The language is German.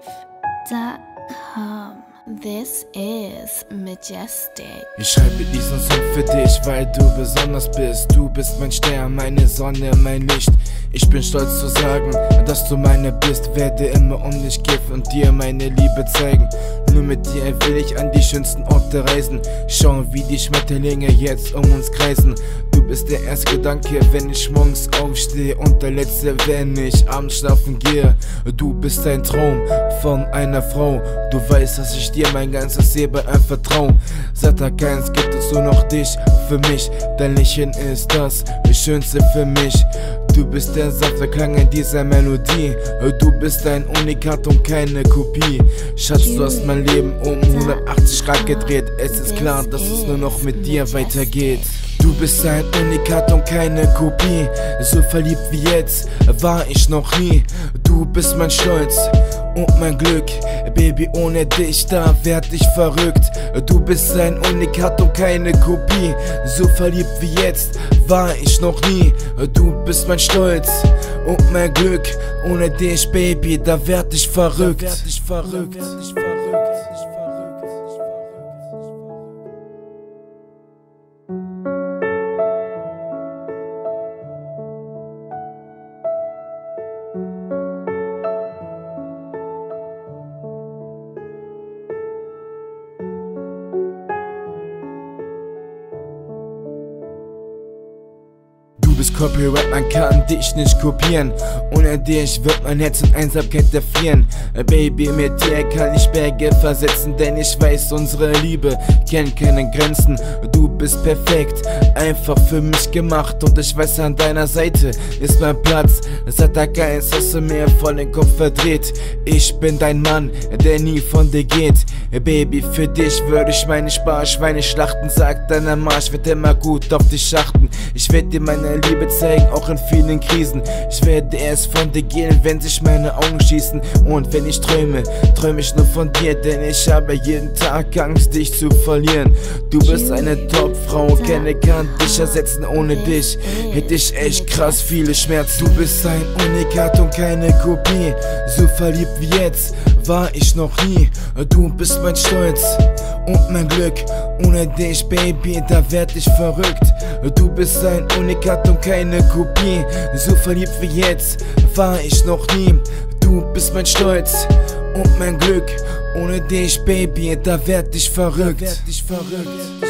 Majestic.com. This is Majestic. Ich schreibe diesen Song für dich, weil du besonders bist. Du bist mein Stern, meine Sonne, mein Licht. Ich bin stolz zu sagen, dass du meine bist. Werde immer um dich kämpfen und dir meine Liebe zeigen. Nur mit dir will ich an die schönsten Orte reisen. Schauen, wie die Schmetterlinge jetzt um uns kreisen. Bist der erste Gedanke, wenn ich morgens aufstehe. Und der letzte, wenn ich abends schlafen gehe. Du bist ein Traum von einer Frau. Du weißt, dass ich dir mein ganzes Leben anvertraue. Seit Tag 1 gibt es nur noch dich für mich. Dein Lächeln ist das Schönste für mich. Du bist der sanfte Klang in dieser Melodie. Du bist ein Unikat und keine Kopie. Schatz, du hast mein Leben um 180 Grad gedreht. Es ist klar, dass es nur noch mit dir weitergeht. Du bist ein Unikat und keine Kopie. So verliebt wie jetzt war ich noch nie. Du bist mein Stolz und mein Glück. Baby, ohne dich, da werd ich verrückt. Du bist ein Unikat und keine Kopie. So verliebt wie jetzt war ich noch nie. Du bist mein Stolz und mein Glück. Ohne dich, Baby, da werd ich verrückt. Da werd ich verrückt. Bist Copyright, man kann dich nicht kopieren. Ohne dich wird mein Herz in Einsamkeit erfrieren. Baby, mit dir kann ich Berge versetzen, denn ich weiß, unsere Liebe kennt keine Grenzen. Du bist perfekt, einfach für mich gemacht und ich weiß, an deiner Seite ist mein Platz. Seit Tag 1 hast du mir voll den Kopf verdreht. Ich bin dein Mann, der nie von dir geht. Baby, für dich würde ich meine Sparschweine schlachten, sagt deiner Marsch, wird immer gut auf dich achten. Ich werde dir meine Liebe zeigen, auch in vielen Krisen. Ich werde erst von dir gehen, wenn sich meine Augen schießen. Und wenn ich träume, träume ich nur von dir, denn ich habe jeden Tag Angst, dich zu verlieren. Du bist eine Topfrau, keine kann dich ersetzen ohne dich. Hätte ich echt krass viele Schmerzen. Du bist ein Unikat und keine Kopie. So verliebt wie jetzt war ich noch nie. Du bist mein Stolz und mein Glück. Ohne dich, Baby, da werd ich verrückt. Du bist ein Unikat und keine Kopie. So verliebt wie jetzt war ich noch nie. Du bist mein Stolz und mein Glück. Ohne dich, Baby, da werd ich verrückt. Da werd ich verrückt.